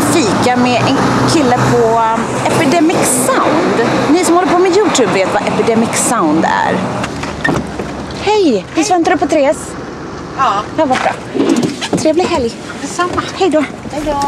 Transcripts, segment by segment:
fika med en kille på Epidemic Sound. Ni som håller på med Youtube vet vad Epidemic Sound är. Hej! Visst väntar du på Therese? Ja. Vad bra. Trevlig helg. Detsamma. Hej då. Hej då.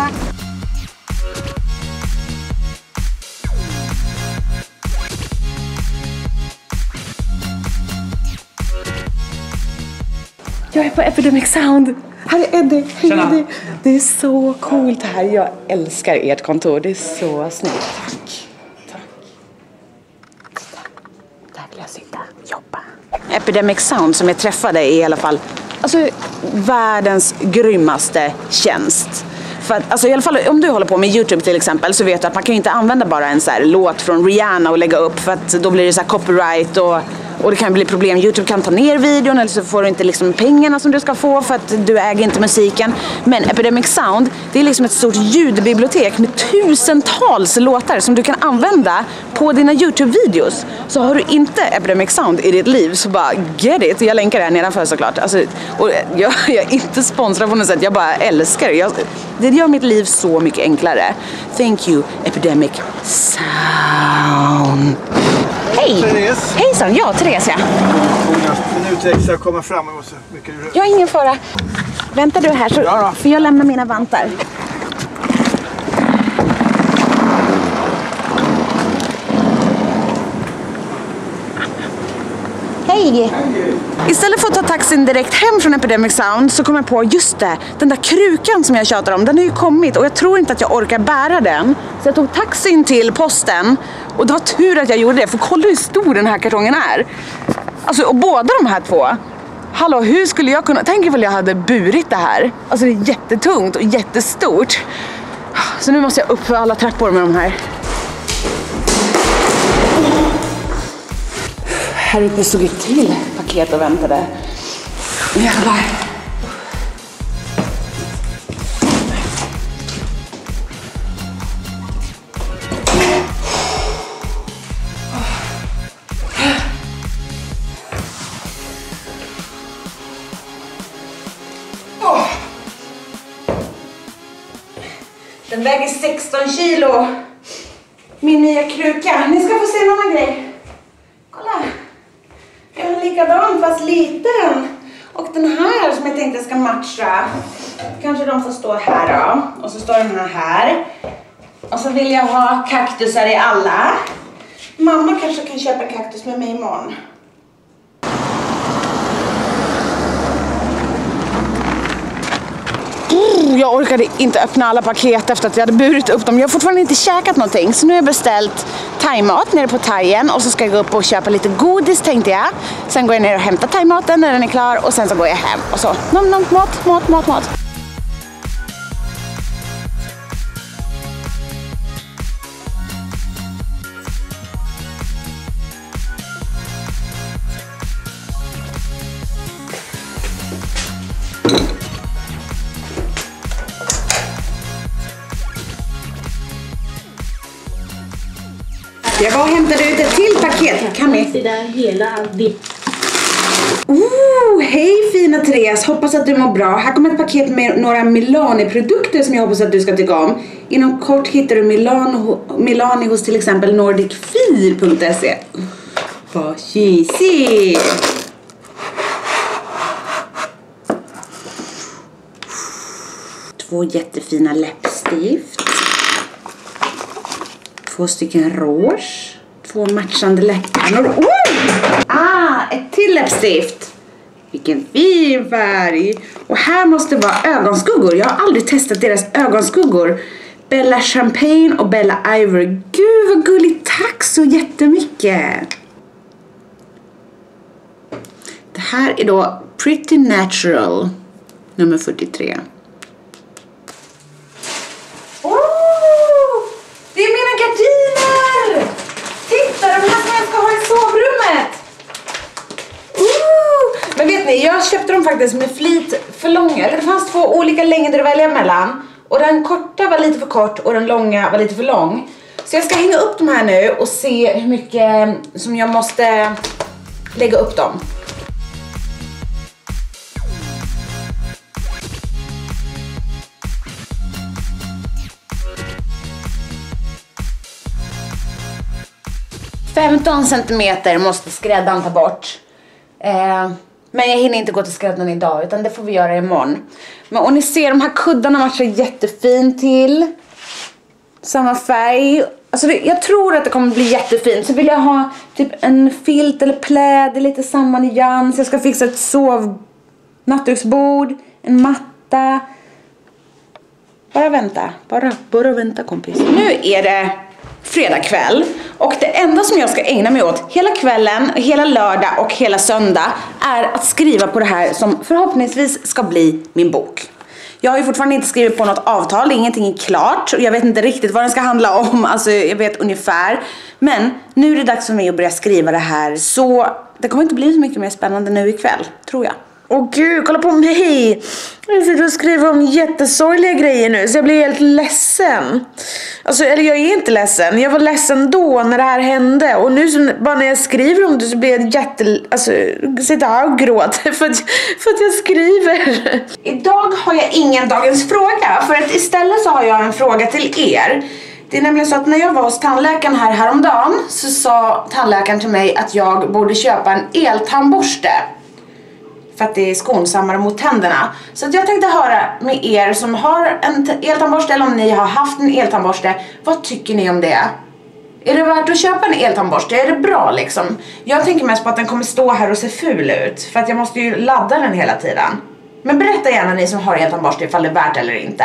Jag är på Epidemic Sound. Här är Eddie. Hej. Eddie. Det är så coolt här. Jag älskar ert kontor. Det är så snyggt. Tack. Tack. Där vill jag sitta. Jobba. Epidemic Sound som jag träffade är i alla fall alltså, världens grymmaste tjänst. För att, alltså, i alla fall, om du håller på med Youtube till exempel så vet du att man kan ju inte använda bara en så här, låt från Rihanna och lägga upp för att då blir det så här copyright och, och det kan bli problem. Youtube kan ta ner videon eller så får du inte liksom pengarna som du ska få för att du äger inte musiken. Men Epidemic Sound, det är liksom ett stort ljudbibliotek med tusentals låtar som du kan använda på dina Youtube-videos. Så har du inte Epidemic Sound i ditt liv så bara get it. Jag länkar det här nedanför såklart. Alltså, och jag, jag är inte sponsrad på något sätt, jag bara älskar det. Jag, det gör mitt liv så mycket enklare. Thank you Epidemic Sound. Hej! Therese. Hejsan, ja Therese ja. Minuter extra att komma fram och så mycket du... Jag har ingen fara. Väntar du här så Ja får jag lämna mina vantar. Hej! Istället för att ta taxin direkt hem från Epidemic Sound så kom jag på, just det, den där krukan som jag tjatar om, den har ju kommit och jag tror inte att jag orkar bära den. Så jag tog taxin till posten och det var tur att jag gjorde det, för kolla hur stor den här kartongen är. Alltså, och båda de här två, Hallå, hur skulle jag kunna... Tänk ifall jag hade burit det här. Alltså det är jättetungt och jättestort. Så nu måste jag upp för alla trappor med de här. Här uppe stod ett till paket och väntade. Jävlar. Väger 16 kilo. Min nya kruka. Ni ska få se en annan grej. Kolla. Jag har en likadan fast liten. Och den här som jag tänkte ska matcha. Kanske de får stå här då. Och så står den här här. Och så vill jag ha kaktusar i alla. Mamma kanske kan köpa kaktus med mig imorgon. Oh, jag orkade inte öppna alla paket efter att jag hade burit upp dem. Jag har fortfarande inte käkat någonting. Så nu har jag beställt thaimat nere på thaien och så ska jag gå upp och köpa lite godis tänkte jag. Sen går jag ner och hämtar thaimaten när den är klar och sen så går jag hem och så nom nom mat, mat, mat, mat. Jag var och hämtade ut ett till paket. Kan ni? Det där hela ditt Oh, hej fina Therese! Hoppas att du mår bra. Här kommer ett paket med några Milani-produkter som jag hoppas att du ska tycka om. Inom kort hittar du Milano, Milani hos till exempel nordicfil.se. Vad cheesy! Två jättefina läppstift. Två stycken rouge. Två matchande läppar. oh! Ah, ett till läppstift. Vilken fin färg! Och här måste vara ögonskuggor. Jag har aldrig testat deras ögonskuggor. Bella Champagne och Bella Ivory. Gud vad gulligt! Tack så jättemycket! Det här är då Pretty Natural nummer 43. faktiskt med flit för långa, Det fanns två olika längder att välja mellan. Och den korta var lite för kort och den långa var lite för lång. Så jag ska hänga upp de här nu och se hur mycket eh, som jag måste lägga upp dem. Femton centimeter måste skräddan ta bort. Eh men jag hinner inte gå till skräddaren idag utan det får vi göra imorgon. Men, och ni ser de här kuddarna matchar jättefint till. Samma färg. Alltså det, jag tror att det kommer bli jättefint. Så vill jag ha typ en filt eller pläd i lite samma nyans. Jag ska fixa ett sov... nattduksbord, en matta. Bara vänta. Bara, bara vänta kompis. Nu är det fredag kväll och det enda som jag ska ägna mig åt hela kvällen, hela lördag och hela söndag är att skriva på det här som förhoppningsvis ska bli min bok. Jag har ju fortfarande inte skrivit på något avtal, ingenting är klart och jag vet inte riktigt vad den ska handla om, alltså jag vet ungefär. Men nu är det dags för mig att börja skriva det här så det kommer inte bli så mycket mer spännande nu ikväll, tror jag. Åh gud, kolla på mig! Jag sitter och skriver om jättesorgliga grejer nu så jag blir helt ledsen. Alltså, eller jag är inte ledsen. Jag var ledsen då när det här hände och nu så, bara när jag skriver om det så blir jag jätte... Alltså, sitter här och gråter för att, för att jag skriver. Idag har jag ingen dagens fråga för att istället så har jag en fråga till er. Det är nämligen så att när jag var hos tandläkaren här häromdagen så sa tandläkaren till mig att jag borde köpa en eltandborste för att det är skonsammare mot tänderna. Så att jag tänkte höra med er som har en eltandborste eller om ni har haft en eltandborste. Vad tycker ni om det? Är det värt att köpa en eltandborste? Är det bra liksom? Jag tänker mest på att den kommer stå här och se ful ut. För att jag måste ju ladda den hela tiden. Men berätta gärna ni som har eltandborste ifall det är värt eller inte.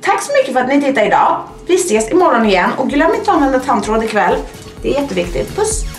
Tack så mycket för att ni tittade idag. Vi ses imorgon igen och glöm inte att använda tandtråd ikväll. Det är jätteviktigt. Puss!